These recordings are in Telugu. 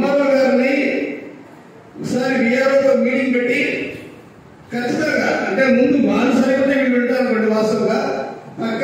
ఎంఆర్ఓ గారిని ఒకసారి విఆర్ఓతో మీటింగ్ పెట్టి ఖచ్చితంగా అంటే ముందు మానసికంగా వీళ్ళు ఉంటారు వాస్తవంగా. పక్క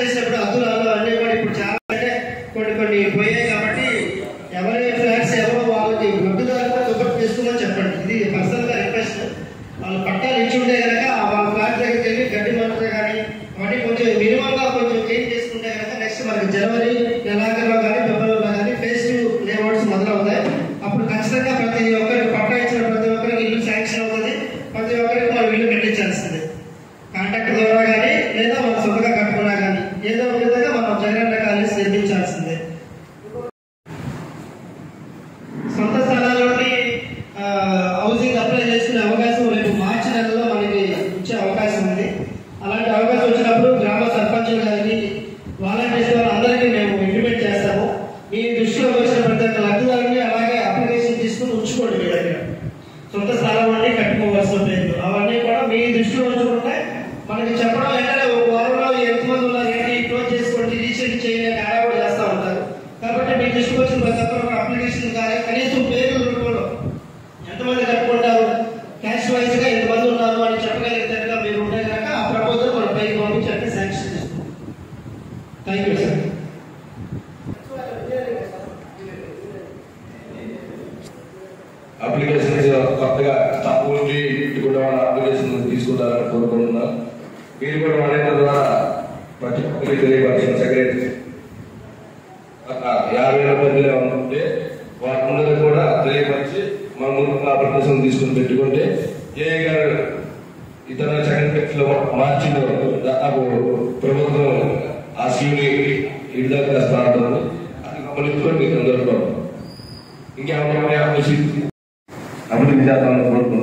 hacer esa prueba, tú la ప్రదేశం తీసుకుని పెట్టుకుంటే ఏ గారు ఇతర సెకండ్లో మార్చిలో దాదాపు ప్రభుత్వం ఆ సీని విడుదల చేస్తారు అది గమనించుకోండి అందరిలో ఇంకేమైనా అభివృద్ధి కోరుకుంటున్నాను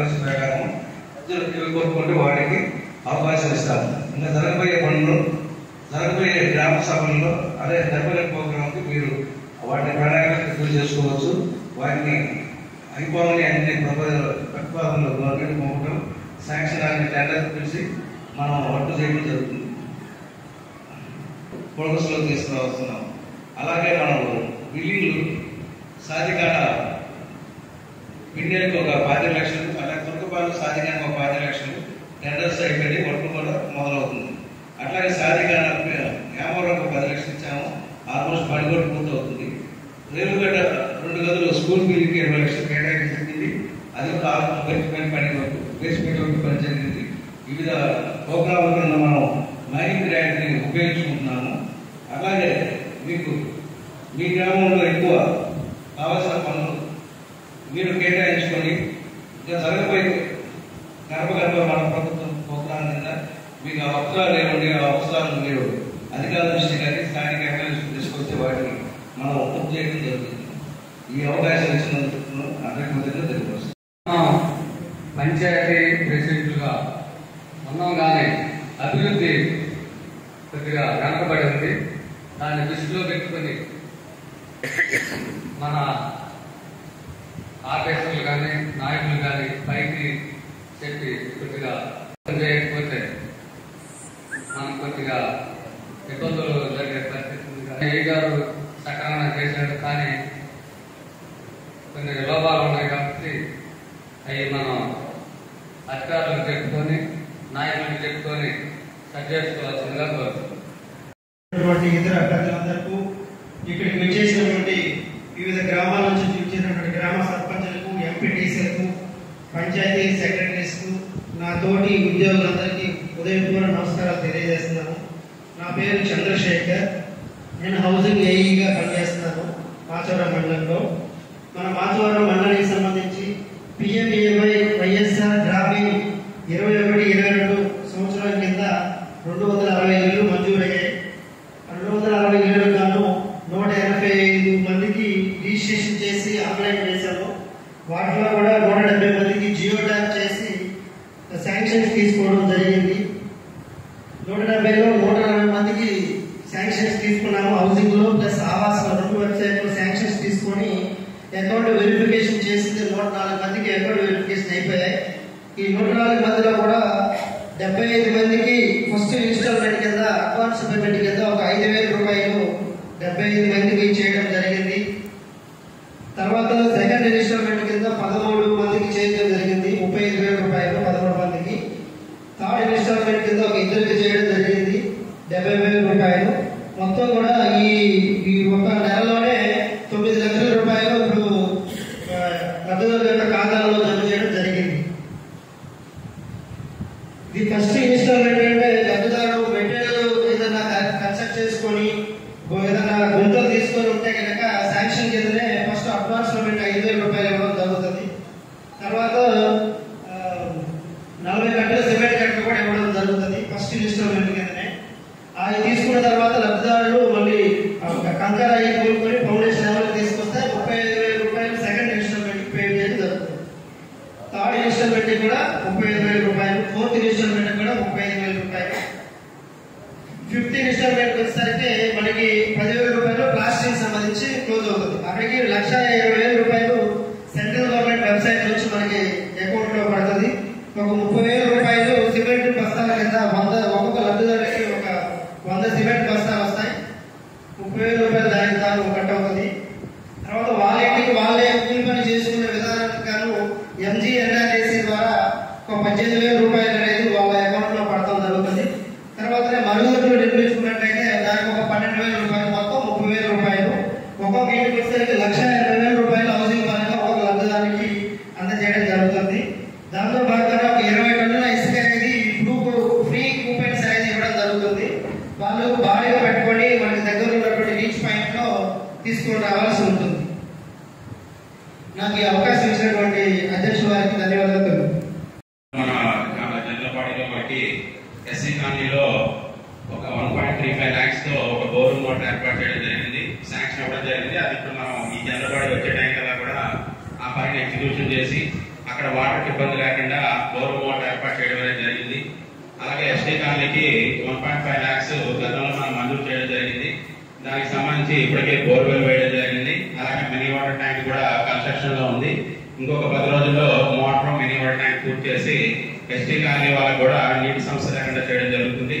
రూల్స్ ప్రకారం ఇవి కోరుకుంటే వాడికి అవకాశం ఇస్తారు. ఇంకా జరగబోయే పనులు జరగబోయే గ్రామ సభల్లో అదే జరగబోయే ప్రోగ్రాంకి మీరు వాటిని ప్రణాళిక గురి చేసుకోవచ్చు. వాటిని అయిపోవాలి అన్ని ప్రతిపాదనలు గవర్నమెంట్ పంపడం శాంక్షన్ అనే టెండర్ పిలిచి మనం వర్క్ చేయడం జరుగుతుంది. ఫోకస్లో తీసుకురావస్తున్నాం అలాగే మనం బిల్డింగ్లు సాధికార ఇండియాకి ఒక పాతి లక్షలు రూపాయలు సాధికారి ఒక పాతి లక్షలు టెండర్స్ అయిపోయి వర్క్ మొదలవుతుంది. అట్లాగే సాధికారం యామవరం పది లక్షలు ఇచ్చాము. ఆల్మోస్ట్ పని కూడా పూర్తవుతుంది. రేలుగడ్డ రెండు గదులు స్కూల్ ఫీజుకి ఇరవై లక్షలు కేటాయించింది. అది ఒక ఆల్మోస్ట్ పని వరకు బేస్మెంట్ వరకు పని జరిగింది. వివిధ ప్రోగ్రాములను మనం మైనింగ్ గ్రాంట్ని ఉపయోగించుకుంటున్నాము. అలాగే మీకు మీ గ్రామంలో ఎక్కువ కావాల్సిన పనులు మీరు కేటాయించుకొని ఇంకా మీకు అవసరాలు ఏముండే అవసరాలు లేవు అధికార దృష్టి కానీ స్థానిక అకాడమిక్స్ తీసుకొస్తే వాటిని మనం ఉపయోగం జరుగుతుంది. ఈ అవకాశం ఇచ్చినందుకు అందరికీ తెలియదు ఇబ్బందులు జరిగే పరిస్థితి ఏ గారు సకరణ చేశాడు కానీ కొన్ని విలోభాలు ఉన్నాయి కాబట్టి అవి మనం అధికారులకు చెప్పుకొని నాయకులకు చెప్పుకొని సరి చేసుకోవాల్సిందిగా కోరుతున్నాం ఇతర అభ్యర్థులందరికీ ఇక్కడికి వచ్చేసినటువంటి వివిధ గ్రామాల నుంచి చూసినటువంటి గ్రామ సర్పంచులకు ఎంపీటీసీలకు పంచాయతీ పేరు చంద్రశేఖర్. నేను హౌసింగ్ ఏఈగా పనిచేస్తున్నాను మాచవరం మండలంలో. మన మాచవరం మండలానికి సంబంధించి పిఎంఈఎంఐ వైఎస్ఆర్ గ్రామీణ్ ఇరవై ఒకటి ఇరవై రెండు సంవత్సరాల కింద రెండు వందల అరవై ఇళ్ళు మంజూరయ్యాయి. రెండు వందల అరవై ఏడు గాను నూట ఎనభై ఐదు మందికి రిజిస్ట్రేషన్ చేసి ఆన్లైన్ చేశాము. వాటిలో కూడా నూట డెబ్బై మందికి జియో ట్యాప్ చేసి శాంక్షన్స్ తీసుకోవడం జరిగింది. నూట డెబ్బైలో నూట శాంక్షన్స్ తీసుకున్నాము హౌసింగ్లో ప్లస్ ఆవాస రెండు వెబ్సైట్లో శాంక్షన్స్ తీసుకొని అకౌంట్ వెరిఫికేషన్ చేసింది నూట నాలుగు మందికి అకౌంట్ వెరిఫికేషన్ అయిపోయాయి. ఈ నూట నాలుగు మందిలో కూడా డెబ్బై ఐదు మందికి ఫస్ట్ ఇన్స్టాల్మెంట్ కింద అడ్వాన్స్ పేమెంట్ కింద ఒక ఐదు వేల రూపాయలు డెబ్బై ఐదు మందికి చేయడం జరిగింది తర్వాత సెకండ్ ఇన్స్టాల్మెంట్ కింద పదమూడు మందికి చేయడం జరిగింది ముప్పై ఐదు వేల రూపాయలు పదమూడు మందికి థర్డ్ ఇన్స్టాల్మెంట్ కింద ఒక ఇద్దరికి చేయడం జరిగింది డెబ్బై వేల రూపాయలు మొత్తం కూడా ఈ ఈ ఒక నెలలోనే తొమ్మిది లక్షల రూపాయలు ఇప్పుడు ప్రజల లబ్ధిదారుల యొక్క ఖాతాలో జమ చేయడం జరిగింది ఇది ఫస్ట్ ఇన్స్టాల్మెంట్ అంటే లబ్ధిదారుడు మెటీరియల్ ఏదైనా కన్స్ట్రక్ట్ చేసుకొని ఓ ఏదైనా గుంతలు తీసుకొని ఉంటే కనుక శాంక్షన్ కిందనే ఫస్ట్ అడ్వాన్స్ పేమెంట్ ఐదు వేల రూపాయలు ఇవ్వడం జరుగుతుంది తర్వాత ఆ, నలభై గంటల సిమెంట్ కట్ట కూడా ఇవ్వడం జరుగుతుంది ఫస్ట్ ఇన్స్టాల్మెంట్ కిందనే అది తీసుకున్న తర్వాత లబ్ధిదారులు మళ్ళీ కంకర అయ్యి కోలుకొని ఫౌండేషన్ లెవెల్ తీసుకొస్తే ముప్పై ఐదు వేల రూపాయలు సెకండ్ ఇన్స్టాల్మెంట్ పే చేయడం జరుగుతుంది థర్డ్ ఇన్స్టాల్మెంట్ కూడా ముప్పై ఐదు వేల రూపాయలు ఫోర్త్ ఇన్స్టాల్మెంట్ కూడా ముప్పై ఐదు వేల రూపాయలు ఫిఫ్త్ ఇన్స్టాల్మెంట్ వచ్చేసరికి మనకి పదివేల రూపాయలు ప్లాస్టింగ్ సంబంధించి క్లోజ్ అవుతుంది అక్కడికి లక్ష ఇరవై వేల రూపాయలు సెంట్రల్ గవర్నమెంట్ వెబ్సైట్ నుంచి మనకి అకౌంట్లో పడుతుంది ఒక ముప్పై వేల రూపాయలు సిమెంట్ బస్తాల కింద వంద ఒక్కొక్క లబ్ధిదారులకి ఒక వంద సిమెంట్ బస్తాలు వస్తాయి. ముప్పై వేల రూపాయలు దానికి తాను కట్ అవుతుంది తర్వాత వాళ్ళ ఇంటికి వాళ్ళే కూలి పని చేసుకునే విధానానికి గాను ఎంజీఎన్ఆర్ఏసీ ద్వారా ఒక పద్దెనిమిది వేల రూపాయలు అనేది వాళ్ళ అకౌంట్లో పడతాం జరుగుతుంది తర్వాత మరుగుదొడ్లు నిర్మించుకున్నట్టయితే దానికి ఒక పన్నెండు వేల రూపాయలు మొత్తం ముప్పై వేల రూపాయలు ఒక్కొక్క ఇంటికి వచ్చేసరికి లక్ష ఎనభై వేల రూపాయలు హౌసింగ్ పరంగా ఒక్కొక్క లబ్ధిదానికి అందజేయడం జరుగుతుంది దాంతో భాగంగా ఒక ఇరవై టన్నుల ఇసుక అనేది ఇప్పుడు ఫ్రీ కూపెన్స్ అనేది ఇవ్వడం జరుగుతుంది వాళ్ళు భారీగా పెట్టుకొని మనకి దగ్గర ఉన్నటువంటి రీచ్ పాయింట్లో తీసుకొని రావాల్సి ఉంటుంది నాకు ఈ అవకాశం ఇచ్చినటువంటి అధ్యక్షుల వారికి ధన్యవాదాలు మన జనరపాటిలో మనకి ఎస్సీ కాలనీలో ఒక వన్ పాయింట్ త్రీ ఫైవ్ ల్యాక్స్తో ఒక బోర్ మోటార్ ఏర్పాటు చేయడం జరిగింది. శాంక్షన్ అవ్వడం జరిగింది. అది ఇప్పుడు మనం ఈ జనరపాటి వచ్చే టైం కల్లా కూడా ఆ పనిని ఎగ్జిక్యూషన్ చేసి అక్కడ వాటర్ ఇబ్బంది లేకుండా బోర్ మోటార్ ఏర్పాటు చేయడం అనేది జరిగింది. అలాగే ఎస్టీ కాలనీకి వన్ పాయింట్ ఫైవ్ ల్యాక్స్ గతంలో మనం మంజూరు చేయడం జరిగింది. దానికి సంబంధించి ఇప్పటికే బోర్వెల్ వేయడం జరిగింది. అలాగే మినీ వాటర్ ట్యాంక్ కూడా కన్స్ట్రక్షన్లో ఉంది. ఇంకొక పది రోజుల్లో మోటార్ మినీ వాటర్ ట్యాంక్ పూర్తి చేసి ఎస్టీ కాలనీ వాళ్ళకి కూడా నీటి సంస్థ రాకుండా చేయడం జరుగుతుంది.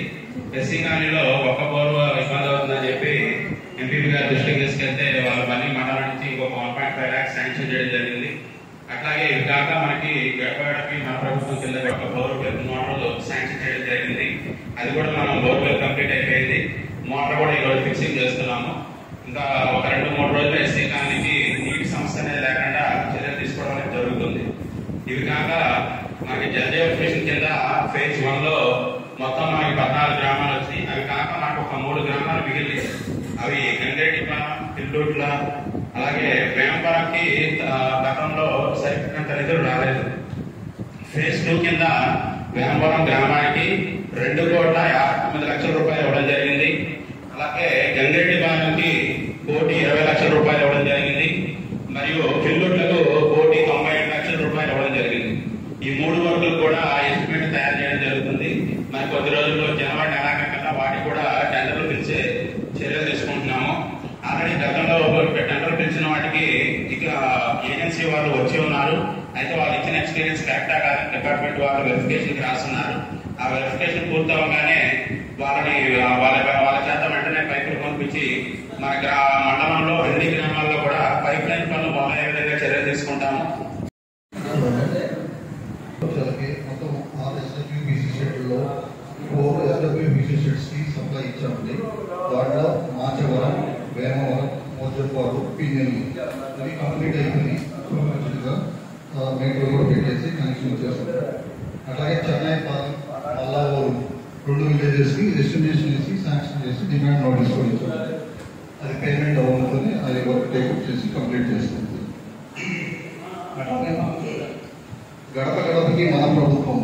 ఎస్సీ కాలనీలో ఒక్క బోరు ఇబ్బంది అవుతుందని చెప్పి ఎంపీపీ గారి దృష్టికి తీసుకెళ్తే వాళ్ళ మళ్ళీ మండలం నుంచి ఇంకొక one point five lakhs sanction చేయడం జరిగింది. అట్లాగే ఇవి కాక మనకి గడపడకి గడపకి మన ప్రభుత్వం కింద ఒక బోర్వెల్ మోటార్లు శాంక్షన్ చేయడం జరిగింది. అది కూడా మనం బోర్వెల్ కంప్లీట్ అయిపోయింది. మోటార్ కూడా ఈరోజు ఫిక్సింగ్ చేస్తున్నాము. ఇంకా ఒక రెండు మూడు రోజులు ఎస్సీ కాలనీకి నీటి సమస్య అనేది లేకుండా చర్యలు తీసుకోవడం అనేది జరుగుతుంది. ఇవి కాక మనకి జలదేవ మిషన్ కింద ఫేజ్ వన్లో లో మొత్తం మనకి పద్నాలుగు గ్రామాలు వచ్చినాయి అవి కాక మనకు ఒక మూడు గ్రామాలు మిగిలి అవి గంగేటిప తిల్లూట్ల అలాగే వేంపరంకి గతంలో సరిపోయినంత నిధులు రాలేదు. ఫేజ్ టూ కింద వేంపరం గ్రామానికి రెండు కోట్ల యాభై తొమ్మిది లక్షల రూపాయలు ఇవ్వడం జరిగింది. అలాగే గంగరెడ్డి బాలకి కోటి ఇరవై లక్షల రూపాయలు వాళ్ళు వచ్చి ఉన్నారు. అయితే వాళ్ళు ఇచ్చిన ఎక్స్పీరియన్స్ కరెక్టా కాదని డిపార్ట్మెంట్ వాళ్ళు వెరిఫికేషన్ రాస్తున్నారు. ఆ వెరిఫికేషన్ పూర్తవగానే వాళ్ళని వాళ్ళ వాళ్ళ చేత వెంటనే పైపులు పంపించి మన మండలంలో అన్ని గ్రామాల్లో కూడా పైప్ లైన్ పనులు బాగా విధంగా చర్యలు తీసుకుంటాము. మొత్తం దాంట్లో మాచవరం వేమవరం మోజపాడు పిన్నెల్లి అవి కంప్లీట్ అయిపోయి మేటూరు కూడా పెట్టేసి కనెక్షన్ వచ్చేస్తుంది. అలాగే చెన్నై పాలెం పల్లావూరు విలేజ్ చేసి ఎస్టిమేషన్ చేసి శాంక్షన్ చేసి డిమాండ్ నోటీస్ కూడా అది పేమెంట్ అవ్వడంతోనే అది వర్క్ టేకప్ చేసి కంప్లీట్ చేస్తుంది. గడప గడపకి మన ప్రభుత్వం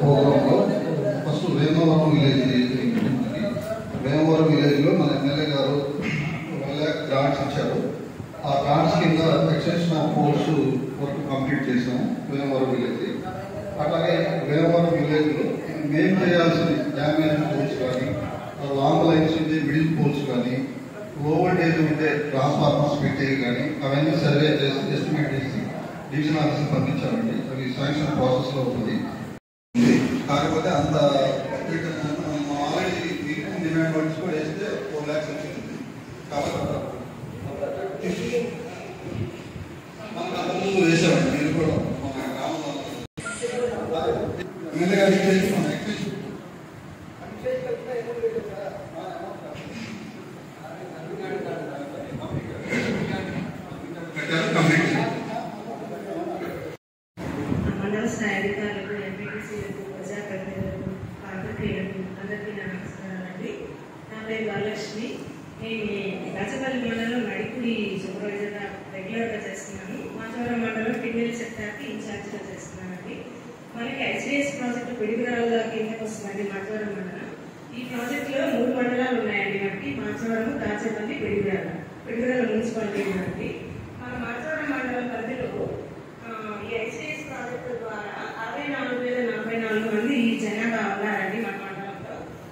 ప్రోగ్రాంలో ఫస్ట్ వేమవరం విలేజ్ వేమవరం విలేజ్లో మన ఎమ్మెల్యే చేసాము భీమవరం విలేజ్. అట్లాగే భీమవరం విలేజ్లో మేము చేయాల్సిన డ్యామేజ్ పోల్స్ కానీ లాంగ్ లైన్స్ ఉంటే మిడిల్ పోల్స్ కానీ ఓవర్ డేజ్ ఉంటే ట్రాన్స్ఫార్మర్స్ పెట్టేవి కానీ అవన్నీ సర్వే చేసి ఎస్టిమేట్ చేసి డివిజన్ ఆఫీస్కి పంపించామండి. అవి శాంక్షన్ ప్రాసెస్లో ఉంది. Ele é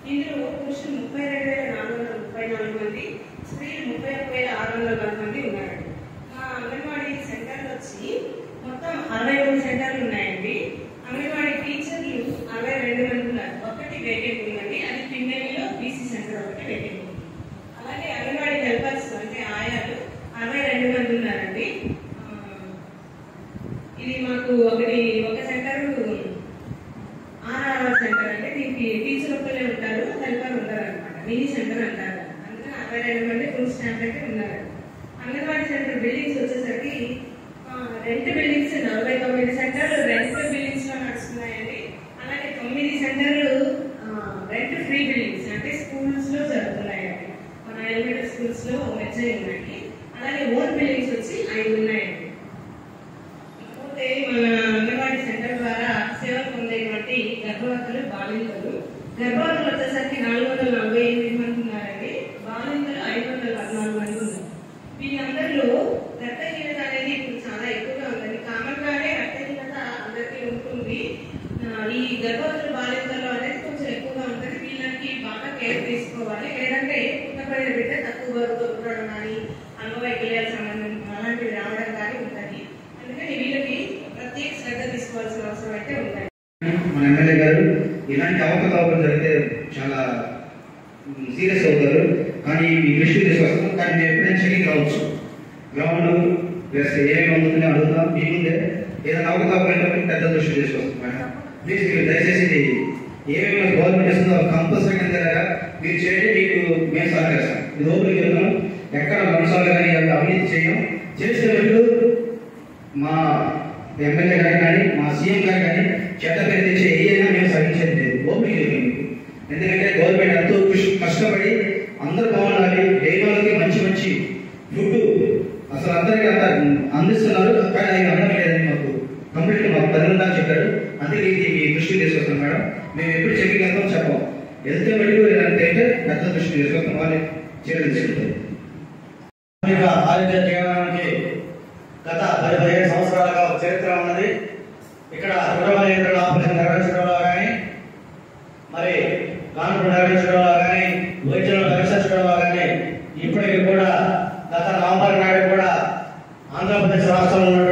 Either స్కూల్స్ లో మెజర్ ఉన్నాయండి అలాగే ఓన్ బిల్డింగ్స్ వచ్చి ఐదు ఉన్నాయండి అడుగు ప్లస్ ఏమేమి అవుతుందని అడుగుతా మీముందే ఏదైనా అవకతవకమైనప్పుడు పెద్ద దృష్టి తీసుకొస్తాం ప్లీజ్ మీరు దయచేసి ఏమేమి గవర్నమెంట్ ఇస్తుందో కంపల్సరీ అంతేలాగా మీరు చేయండి మీకు మేము సహకరిస్తాం. ఇది ఓపెన్కి వెళ్తాం ఎక్కడ మనసాలు కానీ అవినీతి చేయం. చేసేటప్పుడు మా ఎమ్మెల్యే గారు కానీ మా సీఎం గారు కానీ చెడ్డ పేరు తెచ్చే అందుకే ఇది మీ దృష్టి తీసుకొస్తాం మేడం. మేము ఎప్పుడు చెక్కి వెళ్తాం చెప్పం. వెళ్తే వెళ్ళి అంటే పెద్ద దృష్టి తీసుకొస్తాం వాళ్ళు చేయడం జరుగుతుంది. ఆరోగ్య కేంద్రానికి గత పది పదిహేను సంవత్సరాలుగా చరిత్ర ఉన్నది. ఇక్కడ సుబ్రహ్మణ్యేంద్రుడు ఆపరేషన్ నిర్వహించడంలో కానీ మరి కాన్పుడు నిర్వహించడంలో కానీ వైద్యులను పరీక్షించడంలో కానీ ఇప్పటికి కూడా గత నవంబర్ నాడు కూడా ఆంధ్రప్రదేశ్ రాష్ట్రంలో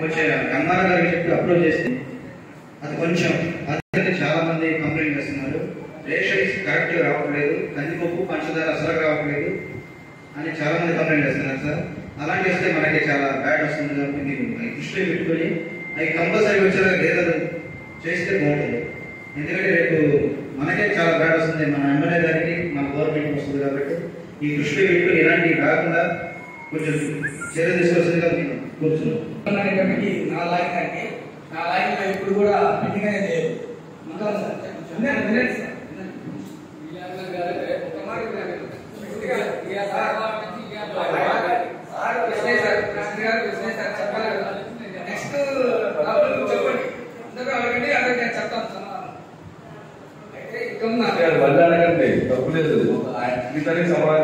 కొంచెం గారు చెప్పి అప్లోడ్ చేస్తే అది కొంచెం అందుకని చాలా మంది కంప్లైంట్ చేస్తున్నారు. రేషన్స్ కరెక్ట్ రావట్లేదు. కందిపప్పు పంచదార అసలు రావట్లేదు అని చాలా మంది కంప్లైంట్ చేస్తున్నారు సార్. అలాంటి వస్తే మనకి చాలా బ్యాడ్ వస్తుంది కాబట్టి మీరు దృష్టిలో పెట్టుకొని అవి కంపల్సరీ వచ్చేలా లేదా చేస్తే బాగుంటుంది. ఎందుకంటే రేపు మనకే చాలా బ్యాడ్ వస్తుంది. మన ఎమ్మెల్యే గారికి మన గవర్నమెంట్ వస్తుంది కాబట్టి ఈ దృష్టిలో పెట్టుకుని ఇలాంటివి కాకుండా కొంచెం చర్య తీసుకోవాల్సిందిగా నేను కోరుతున్నాను. ఒకటి నా లైన్ అంటే నా లైన్లో ఇప్పుడు కూడా మీటింగ్ అనేది లేదు నెక్స్ట్ చెప్పండి. అయితే ఇక్కడ నాకు తప్పు లేదు. ఆయన సంబంధం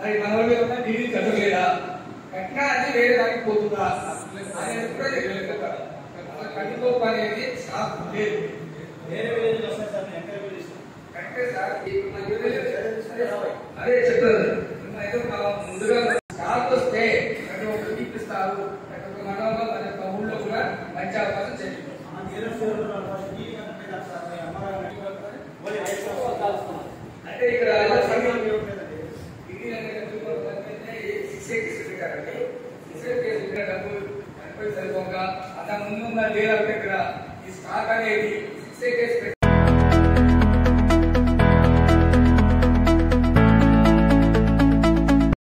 అది మనల మీద ఉన్న డీడీ కట్టలేదా కట్టినా అది వేరే దానికి పోతుందా అనేది కూడా చెప్పలేదు కదా కట్టుకోపు అనేది స్టాప్ లేదు. వేరే విలేజ్ వస్తాయి సార్ ఎక్కడ విలేజ్ సార్.